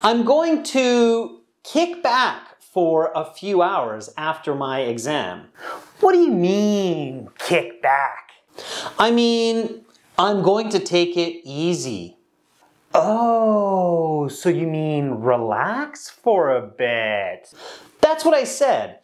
I'm going to kick back for a few hours after my exam. What do you mean, kick back? I mean, I'm going to take it easy. Oh, so you mean relax for a bit? That's what I said.